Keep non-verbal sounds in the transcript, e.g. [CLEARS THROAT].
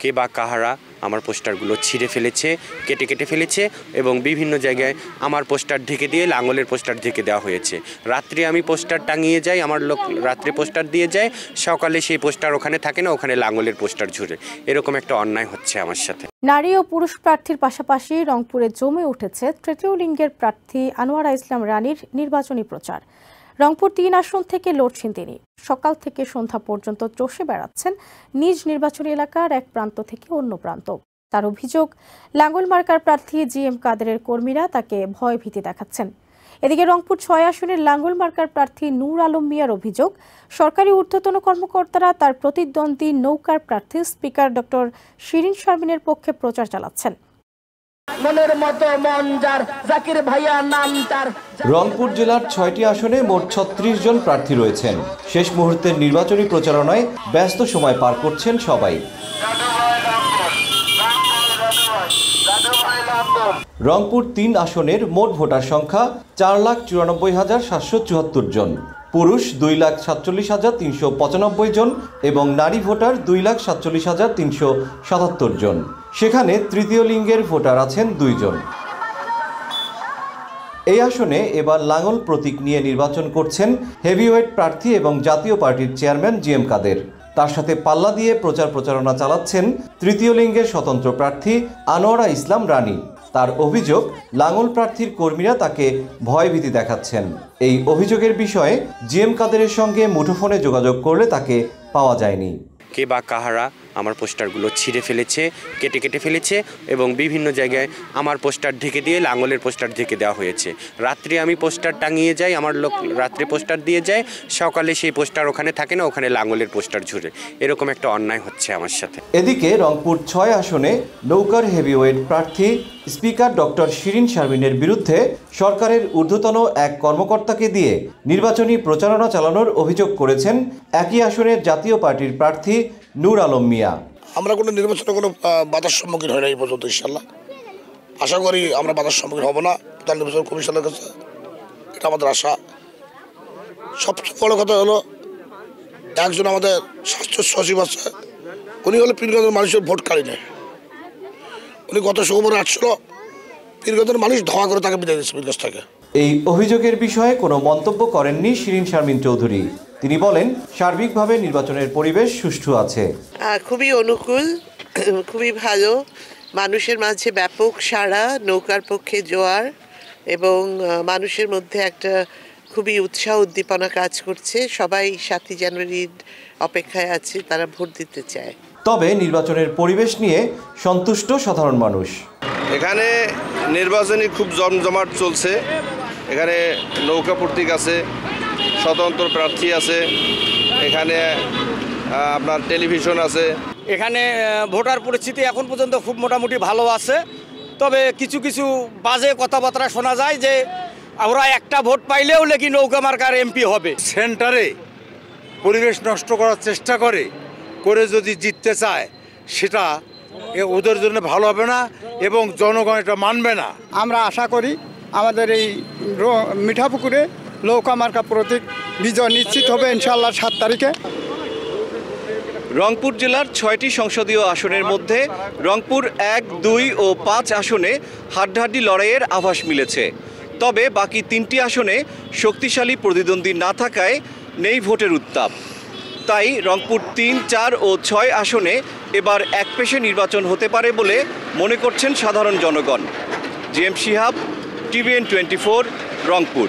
কে বা কাহারা আমার পোস্টারগুলো ছিঁড়ে ফেলেছে, কেটে কেটে ফেলেছে এবং বিভিন্ন জায়গায় আমার পোস্টার ঢেকে দিয়ে লাঙ্গলের পোস্টার ঢেকে দেওয়া হয়েছে। রাত্রে আমি পোস্টার টাঙিয়ে যাই, আমার লোক রাত্রে পোস্টার দিয়ে যায়, সকালে সেই পোস্টার ওখানে থাকে না, ওখানে লাঙ্গলের পোস্টার ঝুরে। এরকম একটা অন্যায় হচ্ছে আমার সাথে। নারী ও পুরুষ প্রার্থীর পাশাপাশি রংপুরে জমে উঠেছে তৃতীয় লিঙ্গের প্রার্থী আনোয়ারা ইসলাম রানীর নির্বাচনী প্রচার। রংপুর তিন আসন থেকে লড়ছেন তিনি। সকাল থেকে সন্ধ্যা পর্যন্ত চষে বেড়াচ্ছেন নিজ নির্বাচনী এলাকার এক প্রান্ত থেকে অন্য প্রান্ত। তার অভিযোগ, লাঙ্গল মার্কার প্রার্থী জি এম কাদেরের কর্মীরা তাকে ভয় ভীতি দেখাচ্ছেন। এদিকে রংপুর ছয় আসনের লাঙ্গল মার্কার প্রার্থী নূর আলম মিয়ার অভিযোগ, সরকারি ঊর্ধ্বতন কর্মকর্তারা তার প্রতিদ্বন্দ্বী নৌকার প্রার্থী স্পিকার ডক্টর শিরিন শারমিনের পক্ষে প্রচার চালাচ্ছেন। রংপুর জেলার ছয়টি আসনে মোট ছত্রিশ জন প্রার্থী রয়েছেন। শেষ মুহূর্তের নির্বাচনী প্রচারণায় ব্যস্ত সময় পার করছেন সবাই। রংপুর তিন আসনের মোট ভোটার সংখ্যা চার লাখ চুরানব্বই হাজার সাতশো চুয়াত্তর জন। পুরুষ দুই লাখ সাতচল্লিশ হাজার তিনশো পঁচানব্বই জন এবং নারী ভোটার দুই লাখ সাতচল্লিশ হাজার তিনশো সাতাত্তর জন। সেখানে তৃতীয় লিঙ্গের ভোটার আছেন দুইজন। এই আসনে এবার লাঙ্গল প্রতীক নিয়ে নির্বাচন করছেন হেভিওয়েট প্রার্থী এবং জাতীয় পার্টির চেয়ারম্যান জি এম কাদের। তার সাথে পাল্লা দিয়ে প্রচার প্রচারণা চালাচ্ছেন তৃতীয় লিঙ্গের স্বতন্ত্র প্রার্থী আনোয়ারা ইসলাম রানী। তার অভিযোগ লাঙ্গল প্রার্থীর কর্মীরা তাকে ভয়ভীতি দেখাচ্ছেন। এই অভিযোগের বিষয়ে জি এম কাদেরের সঙ্গে মুঠোফোনে যোগাযোগ করলে তাকে পাওয়া যায়নি। কে বা কাহারা আমার পোস্টারগুলো ছিঁড়ে ফেলেছে, কেটে কেটে ফেলেছে এবং বিভিন্ন জায়গায় আমার পোস্টার ঢেকে দিয়ে লাঙ্গলের পোস্টার ঢেকে দেওয়া হয়েছে। রাত্রে আমি পোস্টার টাঙিয়ে যাই, আমার লোক রাত্রে পোস্টার দিয়ে যায়, সকালে সেই পোস্টার ওখানে থাকে না, ওখানে লাঙ্গলের পোস্টার ঝুরে। এরকম একটা অন্যায় হচ্ছে আমার সাথে। এদিকে রংপুর ছয় আসনে নৌকার হেভিওয়েট প্রার্থী স্পিকার ডক্টর শিরিন শারমিনের বিরুদ্ধে সরকারের ঊর্ধ্বতন এক কর্মকর্তাকে দিয়ে নির্বাচনী প্রচারণা চালানোর অভিযোগ করেছেন একই আসনের জাতীয় পার্টির প্রার্থী নূর আলম মিয়া। আমরা কোনো নির্বাচনে কোনো বাধার সম্মুখীন হই না এই পর্যন্ত ইনশাল্লাহ আশা করি আমরা বাধার সম্মুখীন হব না। প্রধান নির্বাচন কমিশনের কাছে এটা আমাদের আশা। সবচেয়ে বড় কথা হলো একজন আমাদের স্বাস্থ্য সচিব আছে উনি হলো পীরগঞ্জের মানুষের ভোট কাড়ি নেয় উনি গত শুক্রবারে আসছিল পীরগঞ্জের মানুষ ধাওয়া করে তাকে বিদায় দিচ্ছে পীরগঞ্জ থেকে। এই অভিযোগের বিষয়ে কোনো মন্তব্য করেননি শিরিন শারমিন চৌধুরী। তিনি বলেন সার্বিকভাবে নির্বাচনের পরিবেশ সুষ্ঠু আছে। খুবই অনুকূল [CLEARS THROAT] খুবই ভালো। মানুষের মাঝে ব্যাপক সাড়া নৌকার পক্ষে জোয়ার এবং মানুষের মধ্যে একটা খুবই উৎসাহ উদ্দীপনা কাজ করছে। সবাই সাতই জানুয়ারির অপেক্ষায় আছে তারা ভোট দিতে চায়। তবে নির্বাচনের পরিবেশ নিয়ে সন্তুষ্ট সাধারণ মানুষ। এখানে নির্বাচনী খুব জমজমাট চলছে। এখানে নৌকা প্রতীক আছে স্বতন্ত্র প্রার্থী আছে। এখানে আপনার টেলিভিশন আছে। এখানে ভোটার পরিস্থিতি এখন পর্যন্ত খুব মোটামুটি ভালো আছে। তবে কিছু কিছু বাজে কথাবার্তা শোনা যায় যে আমরা একটা ভোট পাইলেও নাকি নৌকা মার্কার এমপি হবে। সেন্টারে পরিবেশ নষ্ট করার চেষ্টা করে করে যদি জিততে চায় সেটা ওদের জন্য ভালো হবে না এবং জনগণ এটা মানবে না। আমরা আশা করি আমাদের এই মিঠাপুকুরে নৌকা মার্কা প্রতীক বিজয় নিশ্চিত হবে ইনশাল্লাহ সাত তারিখে। রংপুর জেলার ছয়টি সংসদীয় আসনের মধ্যে রংপুর এক, দুই ও পাঁচ আসনে হাড্ডাহাড্ডি লড়াইয়ের আভাস মিলেছে। তবে বাকি তিনটি আসনে শক্তিশালী প্রতিদ্বন্দ্বী না থাকায় নেই ভোটের উত্তাপ। তাই রংপুর তিন, চার ও ছয় আসনে এবার এক পেশে নির্বাচন হতে পারে বলে মনে করছেন সাধারণ জনগণ। G M Shihab TVN twenty Rangpur.